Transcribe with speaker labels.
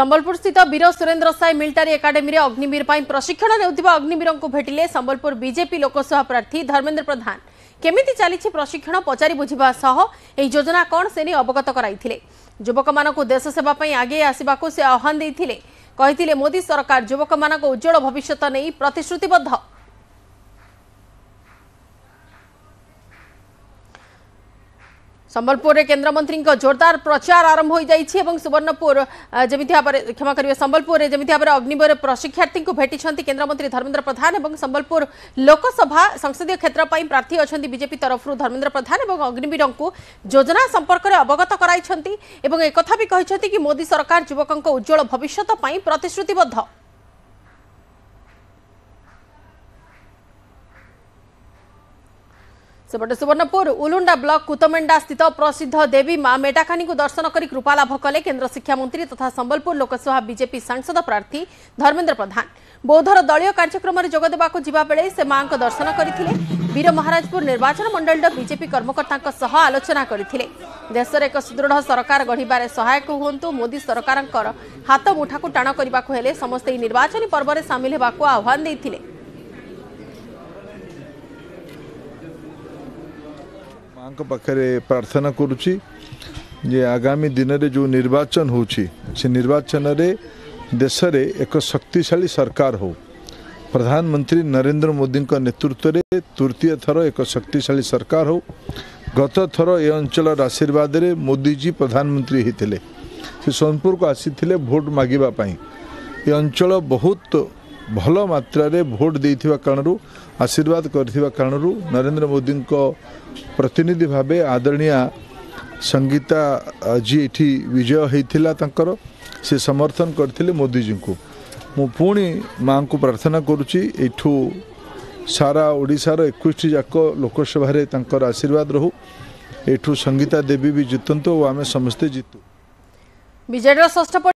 Speaker 1: संबलपुर स्थित Veer Surendra Sai military academy Agniveer पर प्रशिक्षण नेग्निवीर को भेटिले संबलपुर बीजेपी लोकसभा प्रार्थी धर्मेन्द्र प्रधान केमी चली प्रशिक्षण पचारि बुझा सह यह योजना कौन से नहीं अवगत कराई युवक देश सेवा आगे आसवाक से आह्वान देते मोदी सरकार युवक उज्जवल भविष्य नहीं प्रतिश्रुतबद्ध संबलपुर केन्द्रमंत्री जोरदार प्रचार आरंभ हो सुवर्णपुर जमी भाव क्षमा करेंगे संबलपुर जमी भाव अग्निवय प्रशिक्षार्थी को भेटी केन्द्रमंत्री धर्मेन्द्र प्रधान और संबलपुर लोकसभा संसदीय क्षेत्र पर प्रार्थी अच्छा बीजेपी तरफ धर्मेन्द्र प्रधान और अग्निवीर को योजना संपर्क में अवगत कराई एक कि मोदी सरकार युवकों उज्जवल भविष्य प्रतिश्रुतबद्ध ସେପଟେ ସୁବର୍ଣ୍ଣପୁର ଉଲୁଣ୍ଡା ବ୍ଲକ କୁତମେଣ୍ଡା ସ୍ଥିତ ପ୍ରସିଦ୍ଧ ଦେବୀ ମା ମେଟାଖାନୀକୁ ଦର୍ଶନ କରି କୃପାଲାଭ କଲେ କେନ୍ଦ୍ର ଶିକ୍ଷାମନ୍ତ୍ରୀ ତଥା ସମ୍ବଲପୁର ଲୋକସଭା ବିଜେପି ସାଂସଦ ପ୍ରାର୍ଥୀ ଧର୍ମେନ୍ଦ୍ର ପ୍ରଧାନ ବୌଦ୍ଧର ଦଳୀୟ କାର୍ଯ୍ୟକ୍ରମରେ ଯୋଗଦେବାକୁ ଯିବାବେଳେ ସେ ମାଙ୍କ ଦର୍ଶନ କରିଥିଲେ ବୀର ମହାରାଜପୁର ନିର୍ବାଚନ ମଣ୍ଡଳୀର ବିଜେପି କର୍ମକର୍ତ୍ତାଙ୍କ ସହ ଆଲୋଚନା କରିଥିଲେ ଦେଶରେ ଏକ ସୁଦୃଢ଼ ସରକାର ଗଢ଼ିବାରେ ସହାୟକ ହୁଅନ୍ତୁ ମୋଦି ସରକାରଙ୍କର ହାତ ମୁଠାକୁ ଟାଣ କରିବାକୁ ହେଲେ ସମସ୍ତେ ଏହି ନିର୍ବାଚନୀ ପର୍ବରେ ସାମିଲ ହେବାକୁ ଆହ୍ୱାନ ଦେଇଥିଲେ
Speaker 2: माँ का पाखे प्रार्थना करुच्ची जे आगामी दिन में जो निर्वाचन हो निर्वाचन देश में एक शक्तिशाली सरकार हो प्रधानमंत्री नरेंद्र मोदी नेतृत्व में तृतीय थर एक शक्तिशाली सरकार हो गत थर ए अंचल आशीर्वाद रे मोदी जी प्रधानमंत्री ही थे सोनपुर को आसी भोट मागे ये अंचल बहुत ଭଲ ମାତ୍ରାରେ ଭୋଟ ଦେଇଥିବା କାରଣରୁ ଆଶୀର୍ବାଦ କରିଥିବା କାରଣରୁ ନରେନ୍ଦ୍ର ମୋଦିଙ୍କ ପ୍ରତିନିଧି ଭାବେ ଆଦରଣୀୟା ସଙ୍ଗୀତା ଆଜି ଏଠି ବିଜୟ ହୋଇଥିଲା ତାଙ୍କର ସେ ସମର୍ଥନ କରିଥିଲେ ମୋଦିଜୀଙ୍କୁ ମୁଁ ପୁଣି ମାଙ୍କୁ ପ୍ରାର୍ଥନା କରୁଛି ଏଇଠୁ ସାରା ଓଡ଼ିଶାର ଏକୋଇଶଟି ଯାକ ଲୋକସଭାରେ ତାଙ୍କର ଆଶୀର୍ବାଦ ରହୁ ଏଠୁ ସଙ୍ଗୀତା ଦେବୀ ବି ଜିତନ୍ତୁ ଓ ଆମେ ସମସ୍ତେ ଜିତୁ
Speaker 1: ବିଜେଡ଼ିର ଷଷ୍ଠ